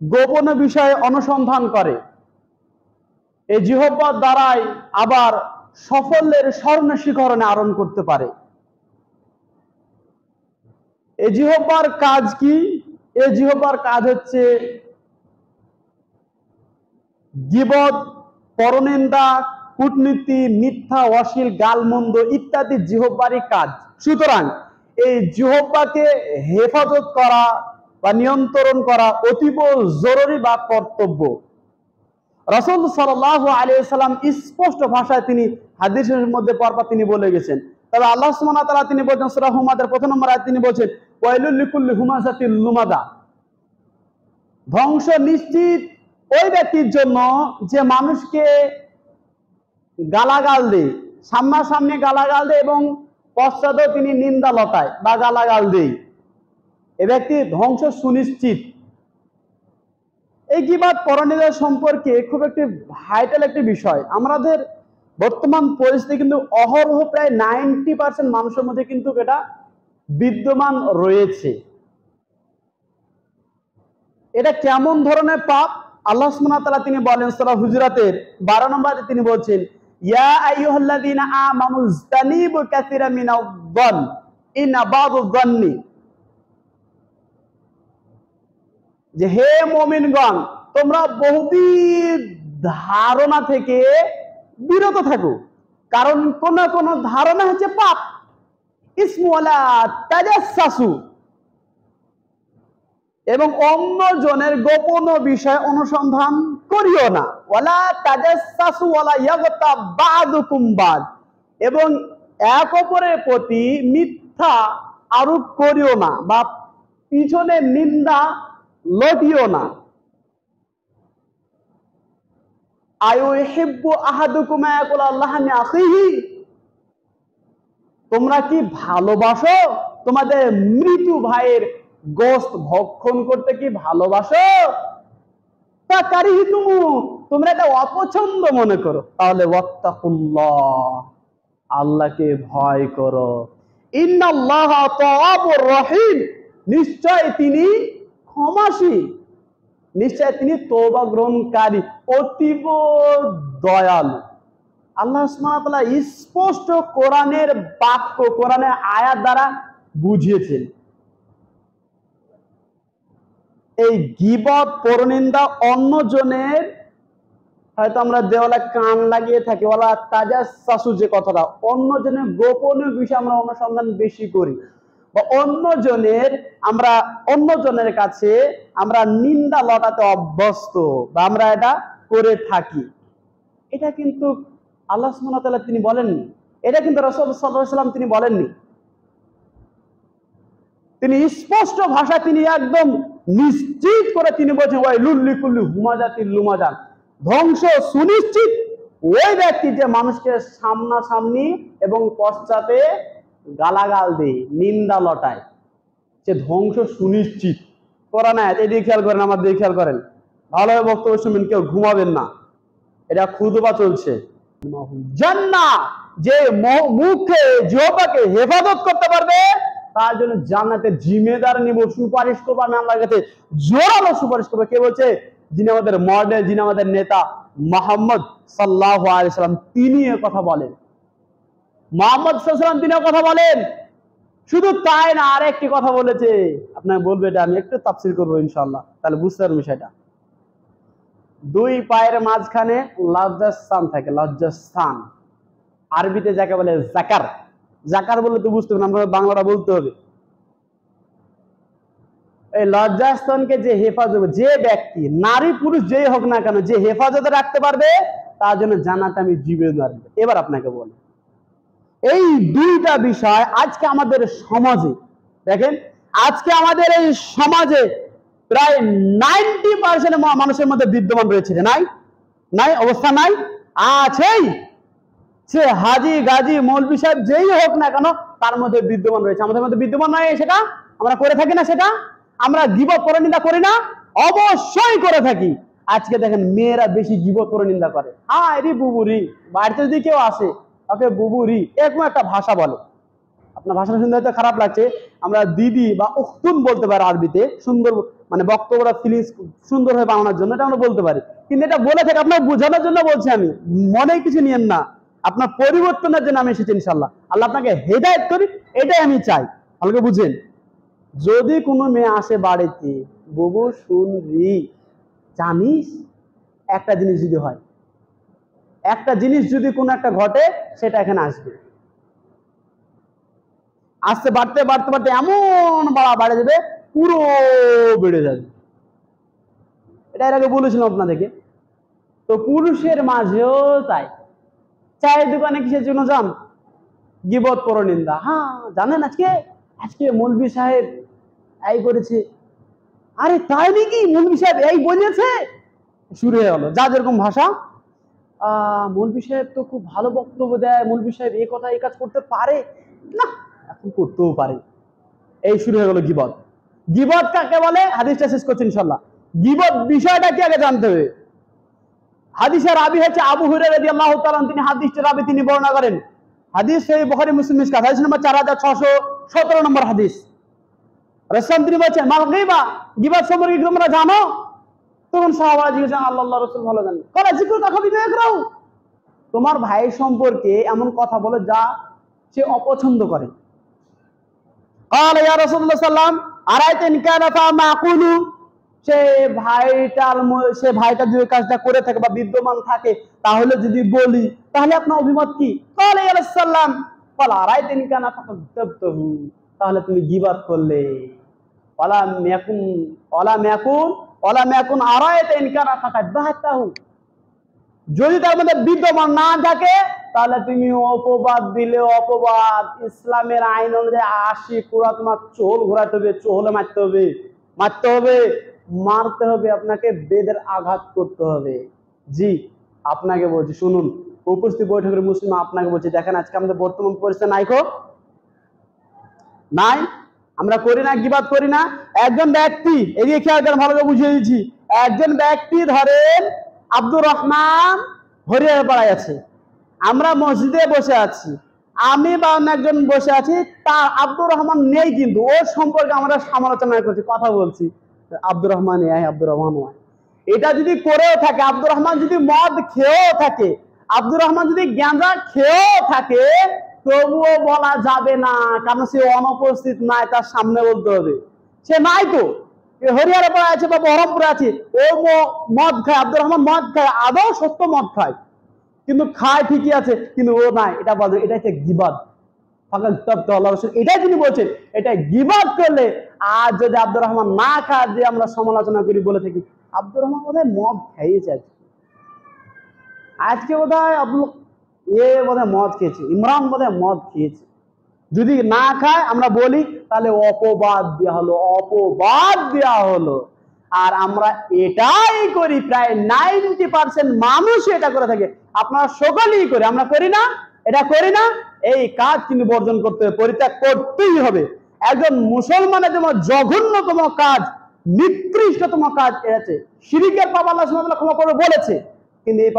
গোপন বিষয়ে অনুসন্ধান করে। এই জিহব্বার দ্বারাই আবার সাফল্যের স্বর্ণ শিখরণে আরোহণ করতে পারে। এই জিহব্বার কাজ কি? এই জিহব্বার কাজ হচ্ছে গিবত, পরনিন্দা, কূটনীতি, মিথ্যা, অশ্লীল, গালমন্দ ইত্যাদি জিহব্বারই কাজ। সুতরাং এই জিহব্বাকে হেফাজত করা বা নিয়ন্ত্রণ করা অতীব জরুরি বা কর্তব্য। রসুল সাল্লাহ আলিয়াল্লাম স্পষ্ট ভাষায় তিনি হাদিসের মধ্যে পরপর তিনি বলে গেছেন। তবে আল্লাহ ওয়া তিনি বলছেন, সূরা হুমাদের প্রথম নম্বর আয়াত তিনি বলছেন, ওয়াইলুল লিকুল্লি লুমাদা ধ্বংস নিশ্চিত ওই ব্যক্তির জন্য যে মানুষকে গালাগাল দেয়, সামনাসামনি গালাগাল দেয় এবং পশ্চাতেও তিনি নিন্দা লতায় বা গালাগাল দেয়। ব্যক্তি ধ্বংস সুনিশ্চিত। এই গিবাদ পরনিদের সম্পর্কে খুব একটি ভাইটাল একটি বিষয়। আমাদের বর্তমান পরিস্থিতি কিন্তু অহরহ প্রায় নাইনটি পার্সেন্ট মানুষের মধ্যে কিন্তু এটা বিদ্যমান রয়েছে। এটা কেমন ধরনের পাপ? আল্লাহ সুবহানাহু ওয়া তিনি বলেন সূরা হুজুরাতের 12 নম্বরে তিনি বলছেন, ইয়া আইয়ুহাল্লাযীনা আমানু যে হে মুমিনগণ, তোমরা বহুবিধ ধারণা থেকে বিরত থাকো। কারণ কোন কোন ধারণা হচ্ছে পাপ। তাজাসসু এবং অন্য জনের গোপন বিষয় অনুসন্ধান করিও না। এবং এক অপরের প্রতি মিথ্যা আরোপ করিও না বা পিছনে নিন্দা লটিও না। তোমরা কি ভালোবাসো? তোমাদের মৃত্যু ভাইয়ের গোস্ত ভক্ষণ করতে কি ভালোবাসো? তা তোমরা এটা অপছন্দ মনে করো। তাহলে আল্লাহকে ভয় করো। ইন্নাল্লাহ রহিম। নিশ্চয় তিনি ক্ষমাসী নিশ্চয় তিনি তৌবা গ্রহণকারী, অতীব দয়ালু। আল্লাহ সুবহানাহু স্পষ্ট কোরআনের বাক্য, কোরআনের আয়াত দ্বারা বুঝিয়েছেন। এই গিবত, পরনিন্দা অন্যজনের, হয়তো আমরা দেওয়ালে কান লাগিয়ে থাকি ওলা তাজা শাশু যে কথাটা, অন্যজনের গোপনীয় বিষয় আমরা অনুসন্ধান বেশি করি। বা অন্যজনের, আমরা অন্যজনের কাছে আমরা নিন্দা লটাতে অভ্যস্ত বা আমরা এটা করে থাকি। এটা কিন্তু আল্লাহ সুবহানাহু তিনি বলেননি। এটা কিন্তু রাসূল সাল্লাম তিনি বলেননি। তিনি স্পষ্ট ভাষা তিনি একদম নিশ্চিত করে তিনি বলছেন ওই লুল্লিকুল্লি হুমাজাতির লুমাজান ধ্বংস সুনিশ্চিত ওই ব্যক্তি যে মানুষকে সামনাসামনি এবং পশ্চাতে গালাগাল দেয় নিন্দা লটায় সে ধ্বংস সুনিশ্চিত। কোরআন আয়াত এদিকে খেয়াল করেন, আমার দিকে খেয়াল করেন। ভালোভাবে বক্তব্য শুনবেন, কেউ ঘুমাবেন না। এটা খুদবা চলছে। যে মুখে, জিহ্বাকে হেফাজত করতে পারবে, তার জন্য জান্নাতের জিম্মেদার নিব, সুপারিশ করব আমি আল্লাহর কাছে। জোরালো সুপারিশ করব। কে বলছে? যিনি আমাদের মডেল যিনি আমাদের নেতা, মোহাম্মদ সাল্লাহ আলাইসাল্লাম তিনি কথা বলেন। মোহাম্মদ সাল্লাম তিনি কথা বলেন। শুধু তাই না আর একটি কথা বলেছে। আপনাকে বলবে এটা, আমি একটু তাফসির করব ইনশাল্লাহ তাহলে বুঝতে পারবেন বিষয়টা। দুই পায়ের মাঝখানে লজ্জাস্থান থাকে, লজ্জাস্থান। আরবিতে যাকে বলে জাকার। জাকার বলে তো বুঝতে হবে আমরা বাংলাটা বলতে হবে। এই লজ্জাস্থানকে যে হেফাজত যে ব্যক্তি, নারী পুরুষ যেই হোক না কেন, যে হেফাজতে রাখতে পারবে, তার জন্য জানাতে আমি জীবে মারবে এবার আপনাকে বলি। এই দুইটা বিষয় আজকে আমাদের সমাজে, দেখেন, আজকে আমাদের এই সমাজে প্রায় নাইনটি পার্সেন্ট মানুষের মধ্যে বিদ্যমান রয়েছে নাই নাই, অবস্থা নাই, আছেই। সে হাজি, গাজী মৌলবি সাহেব যেই হোক না কেন তার মধ্যে বিদ্যমান রয়েছে। আমাদের মধ্যে বিদ্যমান নয় সেটা? আমরা করে থাকি না সেটা? আমরা গিবত করে, নিন্দা করি না? অবশ্যই করে থাকি। আজকে দেখেন মেয়েরা বেশি গিবত করে, নিন্দা করে। হ্যাঁ রি বুবুরি, বাড়িতে যদি কেউ আসে ওকে বুবুরি এরকম একটা ভাষা বলে। আপনার ভাষা শুনতে হয়তো খারাপ লাগছে। আমরা দিদি বা উখতুন বলতে পারি আরবিতে, সুন্দর মানে বক্তব্যটা ফিলিংস সুন্দর হয়ে বানানোর জন্য এটা আমরা বলতে পারি। কিন্তু এটা বলে থাকে আপনার বোঝানোর জন্য বলছি আমি মনে কিছু নিয়েন না। আপনার পরিবর্তনের জন্য আমি এসেছি ইনশাল্লাহ আল্লাহ আপনাকে হেদায়ত করি এটাই আমি চাই। আমাকে বুঝেন। যদি কোনো মেয়ে আসে বাড়িতে, বুবু, শুনবি, জানিস? একটা জিনিস যদি হয় একটা জিনিস যদি কোনো একটা ঘটে, সেটা এখানে আসবে। আসতে বাড়তে বাড়তে বাড়তে এমন বাড়া বাড়ে যাবে, পুরো বেড়ে যাবে। এটা এর আগে বলেছিলাম আপনাদেরকে। তো পুরুষের মাঝেও তাই। চায়ের দোকানে কিসের জন্য যান? গিবত পরনিন্দা হ্যাঁ জানেন আজকে? আজকে মৌলবি সাহেব এই করেছে। আরে তাই নাকি মৌলবি সাহেব এই বলেছে? শুরু হয়ে গেল যা যেরকম ভাষা। মৌলবি সাহেব তো খুব ভালো বক্তব্য দেয় মৌলবি সাহেব এই কথা এই কাজ করতে পারে? না, এখন করতেও পারে। এই শুরু হয়ে গেল গিবত। গিবত কাকে বলে? হাদিসটা শেষ করছি ইনশাল্লাহ গিবত বিষয়টা কি আগে জানতে হবে। হাদিসের রাবি হচ্ছে আবু হুরে রাদিয়াল্লাহু তাআলা তিনি হাদিসের রাবি তিনি বর্ণনা করেন। হাদিস সেই মুসলিম মিসকাত। হাদিস নম্বর 4617 নম্বর হাদিস। রাসূল তিনি বলেছেন মাল গীবা গীবত সম্পর্কে তোমরা জানো? তখন সাহাবারা জিজ্ঞেস আল্লাহ আল্লাহ রাসূল ভালো জানেন কলা জিকর কথা বিবেক রাও তোমার ভাই সম্পর্কে এমন কথা বলে যা সে অপছন্দ করে قال يا رسول الله সাল্লাম আরাইত ইন কানা ফামা আকুলু সে ভাইটার ম- সে ভাইটা যদি কাজটা করে থাকে বা বিদ্যমান থাকে তাহলে যদি বলি তাহলে আপনার অভিমত কি قال يا رسول সাল্লাম قال আরাইত ইন কানা ফাকাদ্দাবতাহু তাহলে তুমি গীবাত করলে ওয়ালা মিয়াকুন ওয়ালা মিয়াকুন যদি তার মধ্যে বিদ্যমান না থাকে, তাহলে তুমি অপবাদ দিলে অপবাদ। ইসলামের আইন অনুযায়ী আশি পুরা তোমার চোল ঘোরাতে হবে চোহলে মারতে হবে। মারতে হবে। মারতে হবে আপনাকে বেদের আঘাত করতে হবে। জি, আপনাকে বলছি, শুনুন, উপস্থিত বৈঠকের মুসলিম আপনাকে বলছি, দেখেন আজকে আমাদের বর্তমান পরিস্থিতি নাইকো নাই? আমরা করি না, গিবাদ করি না। একজন ব্যক্তি, এদিকে খেয়াল করেন ভালো করে বুঝিয়ে দিচ্ছি। একজন ব্যক্তি ধরেন আব্দুর রহমান হরিয়ার পাড়ায় আছে। আমরা মসজিদে বসে আছি। আমি বা অন্য একজন বসে আছি, তার আব্দুর রহমান নেই কিন্তু, ওর সম্পর্কে আমরা সমালোচনা করছি, কথা বলছি। আব্দুর রহমান আয় আব্দুর রহমান এটা যদি করেও থাকে, আব্দুর রহমান যদি মদ খেয়েও থাকে, আব্দুর রহমান যদি গ্যাঁজা খেয়েও থাকে তবুও বলা যাবে না কারণ সে অনুপস্থিত নাই তার সামনে বলতে হবে। সে নাই তো। হরিয়ারে পড়া আছে বা বহরমপুরে আছে, ও মদ খায়, আব্দুর রহমান মদ খায়, আদৌ সত্য মদ খায়। কিন্তু খায় ঠিকই আছে, কিন্তু ও নাই, এটা বলে এটা হচ্ছে গিবাদ। এটাই তিনি বলছেন এটা গিবাদ করলে আর যদি আব্দুর রহমান না খায়, যে আমরা সমালোচনা করি বলে থাকি, আব্দুর রহমান বোধহয় মদ খাইয়েছে আজকে। আজকে বোধ হয় আব্দুল এ বোধ মদ খেয়েছে, ইমরান বোধ মদ খেয়েছে। যদি না খায়, আমরা বলি, তাহলে অপবাদ দেওয়া হলো, অপবাদ দেওয়া হলো। আর আমরা এটাই করি, প্রায় নাইনটি পার্সেন্ট মানুষ এটা করে থাকে। আপনারা সকলেই করি, আমরা করি না, এটা করি না, এই কাজ কিন্তু বর্জন করতে হবে, পরিত্যাগ করতেই হবে। একজন মুসলমানের জন্য জঘন্যতম কাজ, নিকৃষ্টতম কাজ এড়েছে সিরিকের পাপ আল্লাহ ক্ষমা করে বলেছে, কিন্তু এই